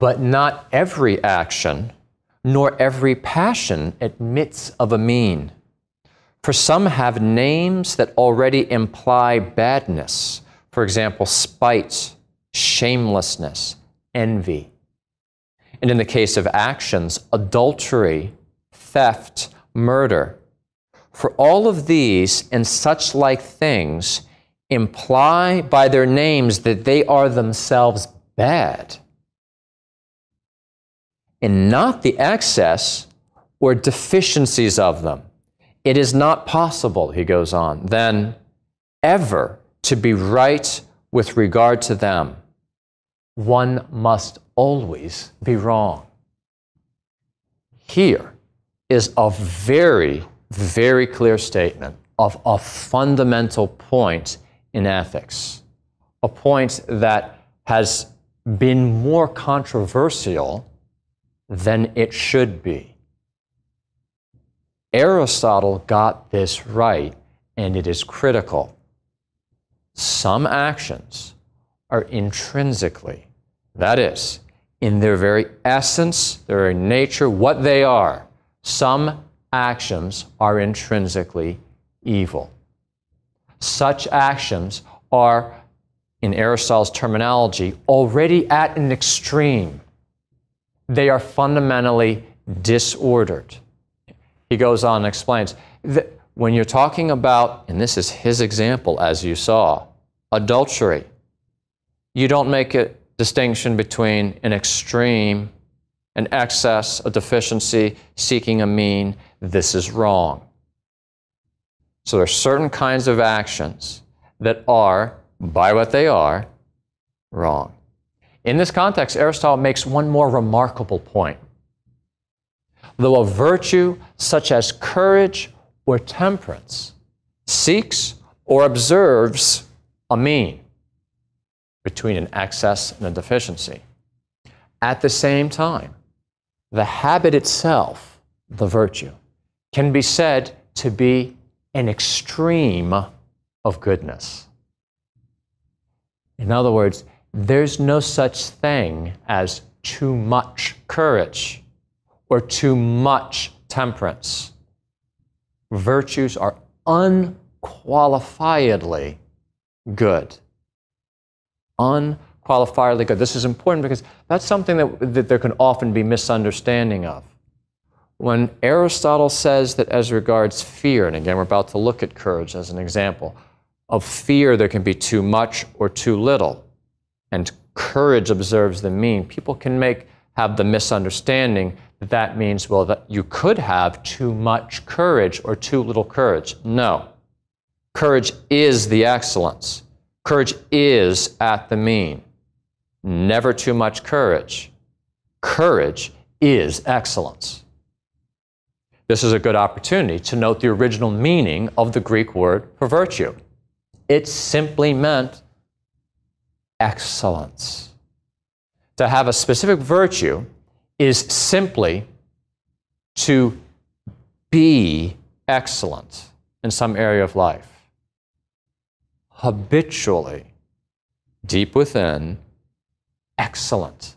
But not every action, nor every passion admits of a mean. For some have names that already imply badness, for example, spite, shamelessness, envy. And in the case of actions, adultery, theft, murder. For all of these and such like things imply by their names that they are themselves bad, and not the excess or deficiencies of them. It is not possible, he goes on, then ever to be right with regard to them. One must always be wrong. Here is a very, very clear statement of a fundamental point in ethics, a point that has been more controversial than it should be. Aristotle got this right, and it is critical. Some actions are intrinsically, that is, in their very essence, their very nature, what they are, some actions are intrinsically evil. Such actions are, in Aristotle's terminology, already at an extreme. They are fundamentally disordered. He goes on and explains that when you're talking about, and this is his example as you saw, adultery, you don't make a distinction between an extreme, an excess, a deficiency, seeking a mean. This is wrong. So there are certain kinds of actions that are, by what they are, wrong. In this context, Aristotle makes one more remarkable point though a virtue such as courage or temperance seeks or observes a mean between an excess and a deficiency. At the same time, the habit itself, the virtue, can be said to be an extreme of goodness. In other words, there's no such thing as too much courage or too much temperance. Virtues are unqualifiedly good. Unqualifiedly good. This is important because that's something that, that there can often be misunderstanding of. When Aristotle says that as regards fear, and again, we're about to look at courage as an example, of fear there can be too much or too little, and courage observes the mean, people can make have the misunderstanding that that means, well, that you could have too much courage or too little courage. No. Courage is the excellence. Courage is at the mean. Never too much courage. Courage is excellence. This is a good opportunity to note the original meaning of the Greek word for virtue. It simply meant excellence. To have a specific virtue is simply to be excellent in some area of life. Habitually, deep within, excellent